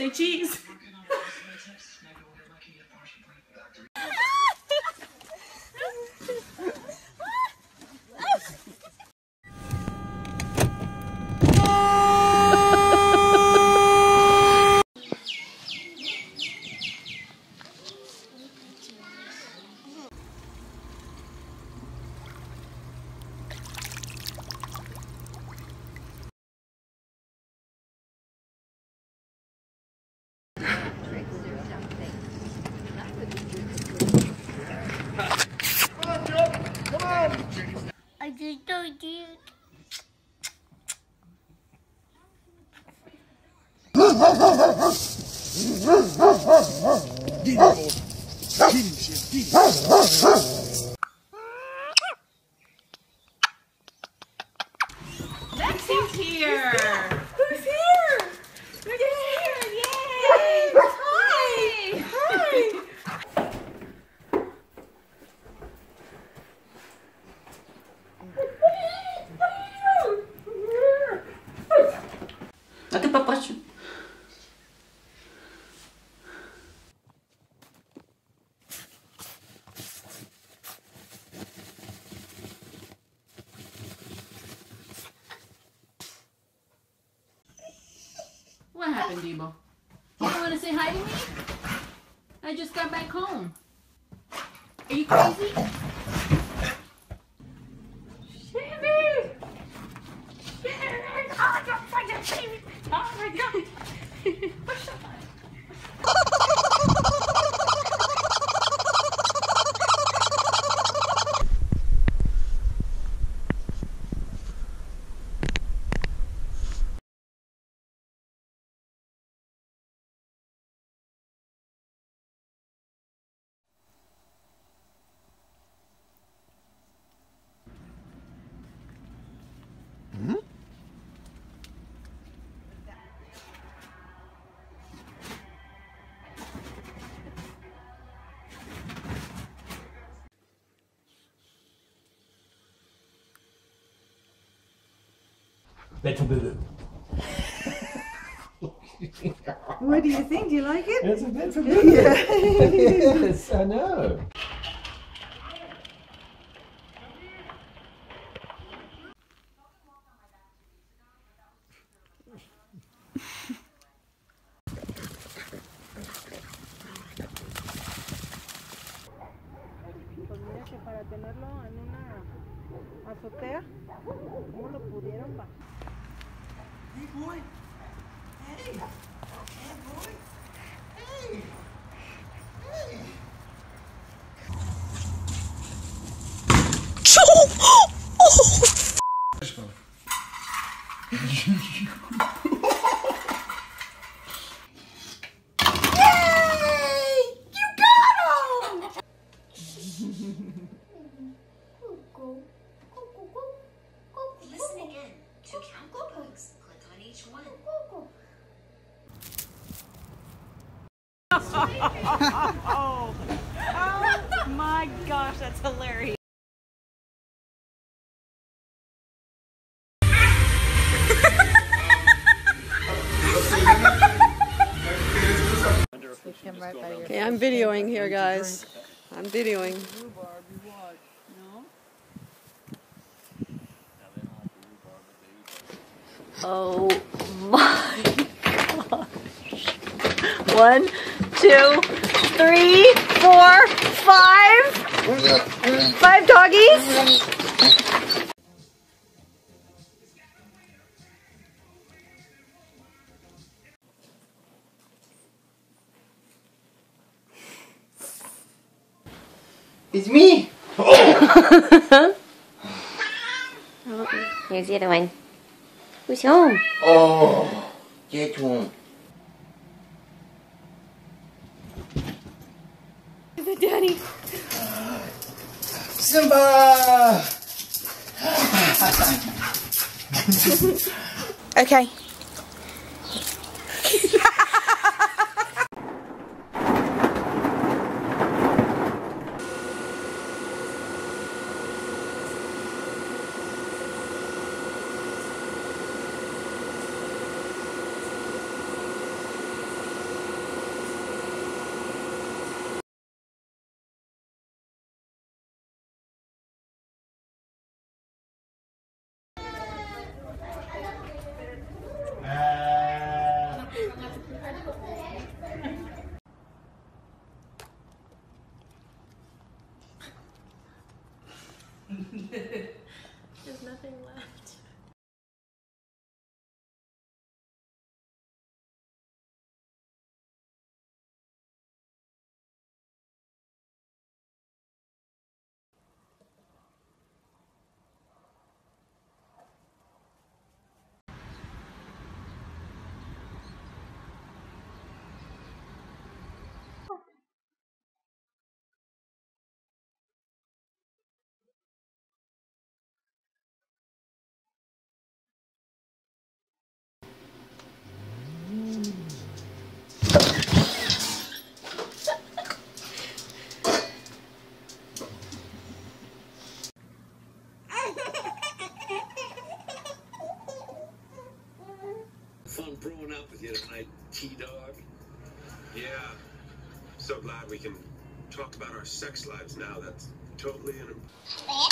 Say cheese. You. Lexi's here. Who's here? Who's here? Yay! Hi. Hi. А ты папашу. What happened, Debo? You don't want to say hi to me? I just got back home. Are you crazy? Oh my god! For Boo Boo. What do you think? Do you like it? It's a Boo Boo. yes, I know. boy. Hey. Hey, boy. Hey. Hey. Oh, oh. Oh my gosh, that's hilarious. Okay, I'm videoing here, guys. I'm videoing. Oh my gosh. One, two, three, four, five. Five doggies. It's me! oh Here's the other one. Who's home? Oh, get home. Simba! Okay. Fun growing up with you tonight, T-Dog. Yeah. So glad we can talk about our sex lives now. That's totally an There.